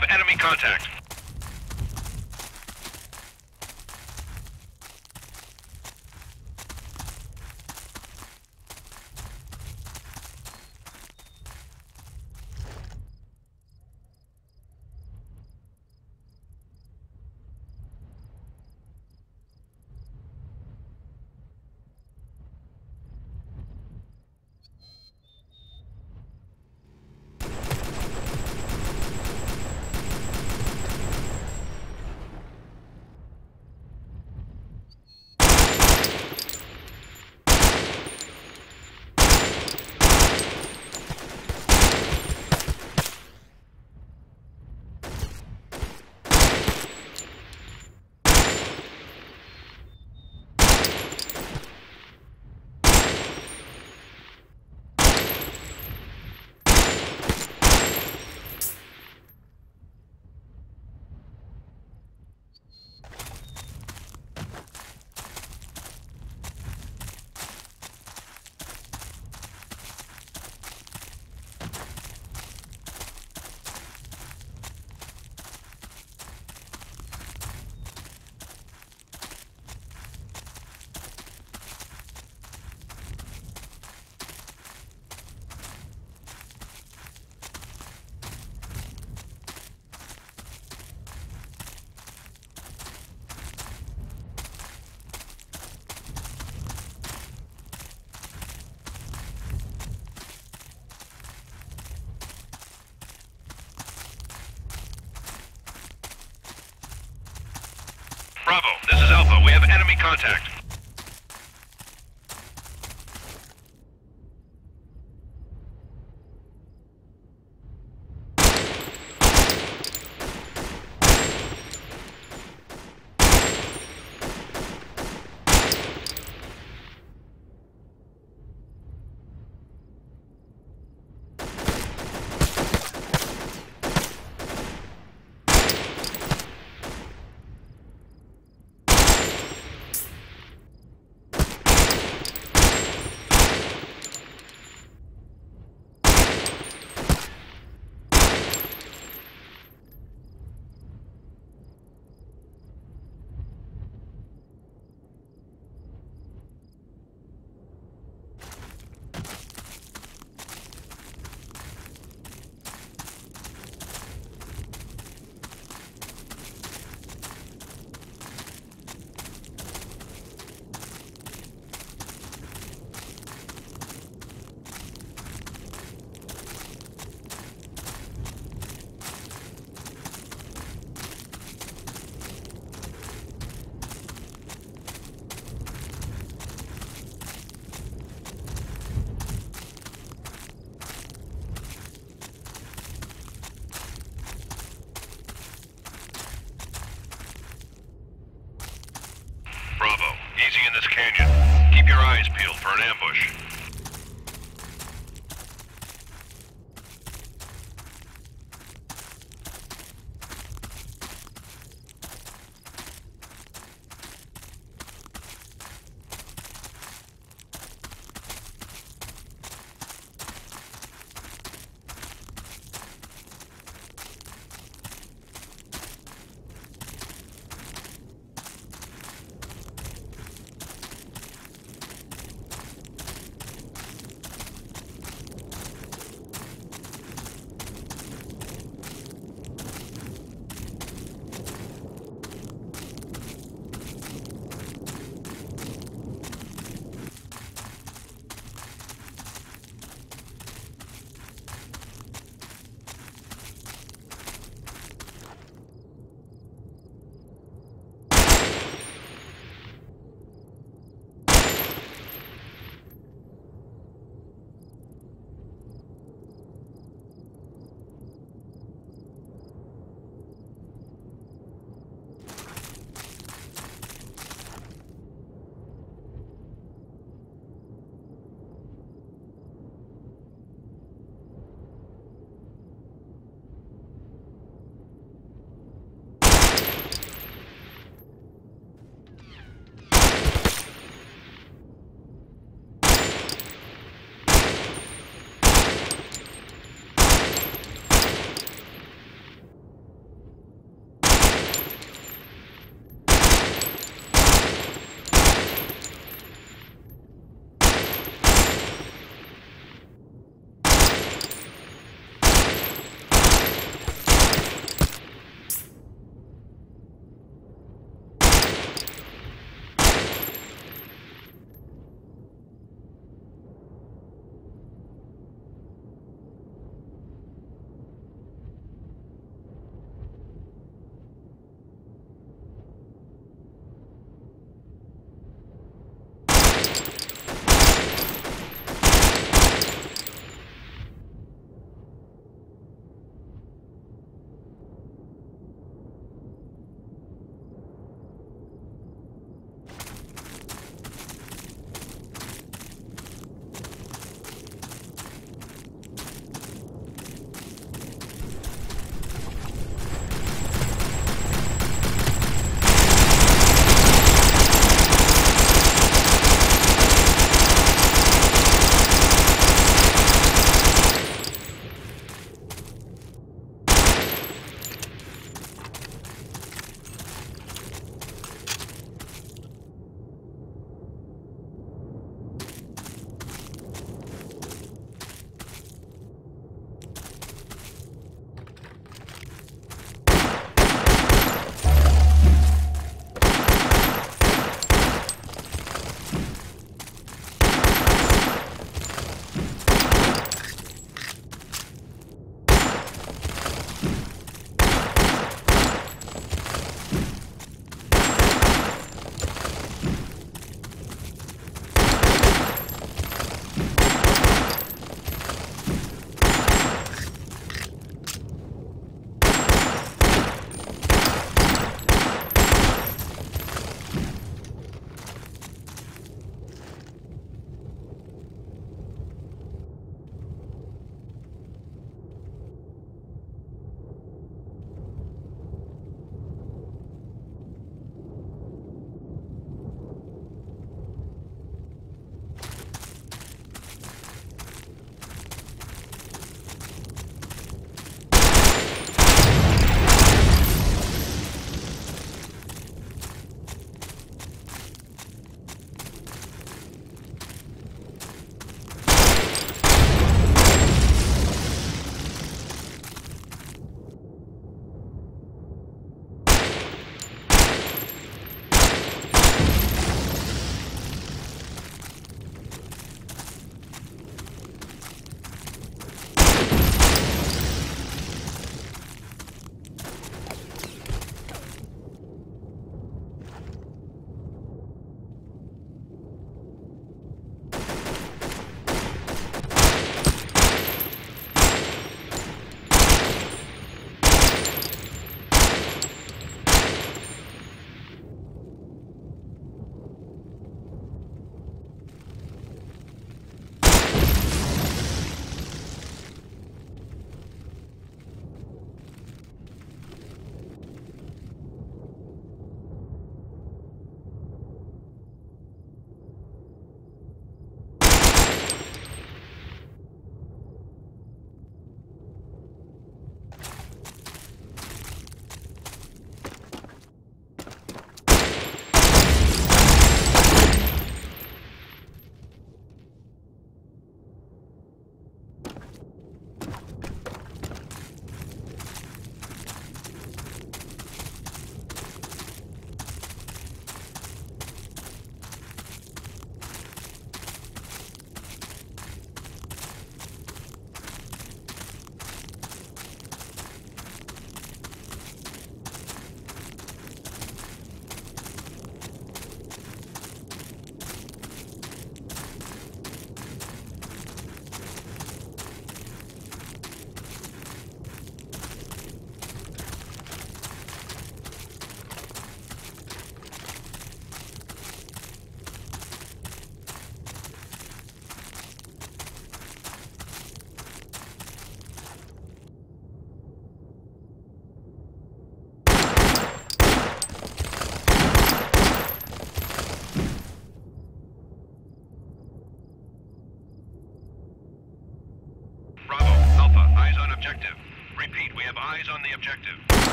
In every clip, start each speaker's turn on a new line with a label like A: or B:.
A: have enemy contact. Contact.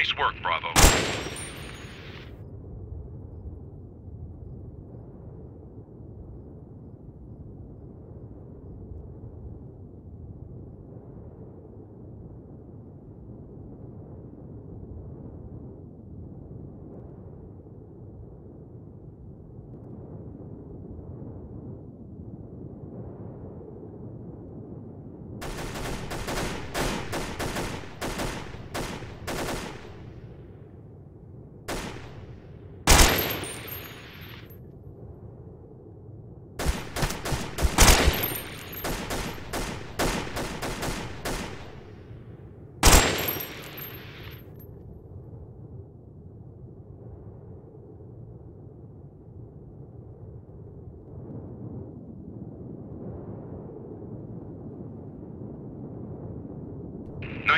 A: Nice work, Bravo.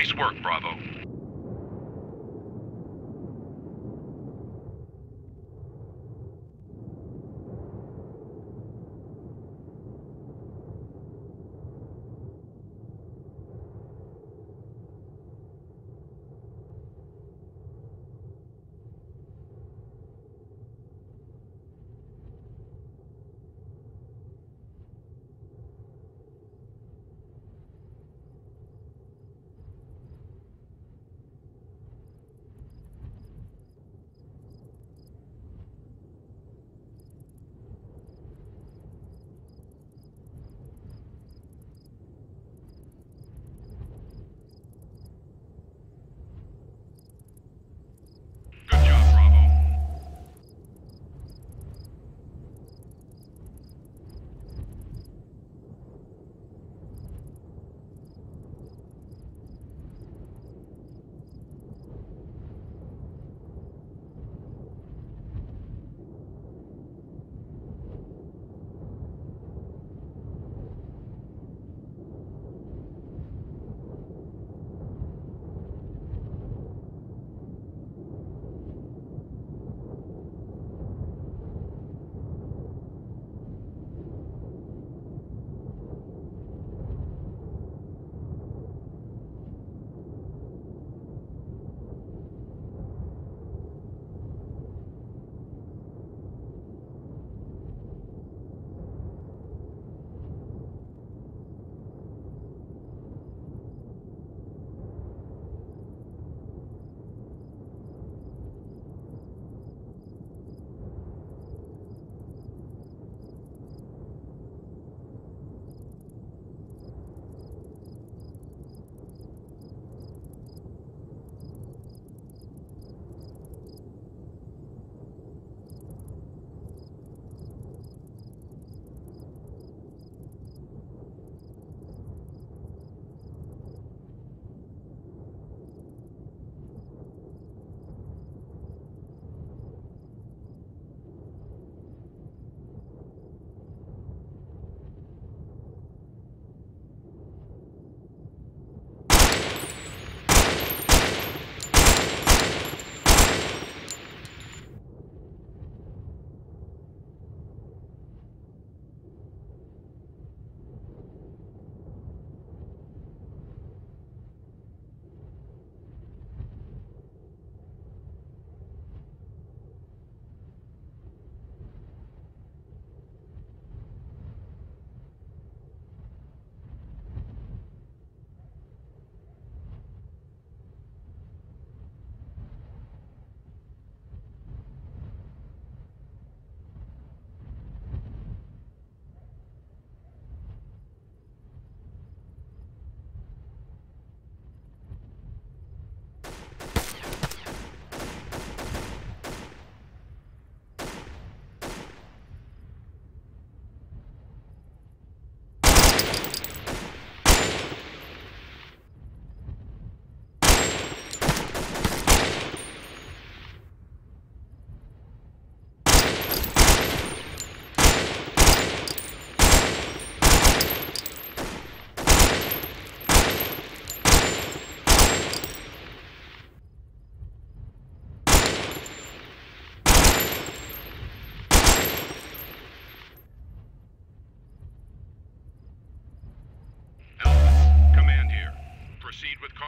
A: Nice work, Bravo.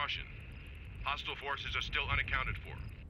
A: Caution. Hostile forces are still unaccounted for.